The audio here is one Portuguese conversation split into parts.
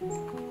Música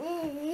Mm-hmm.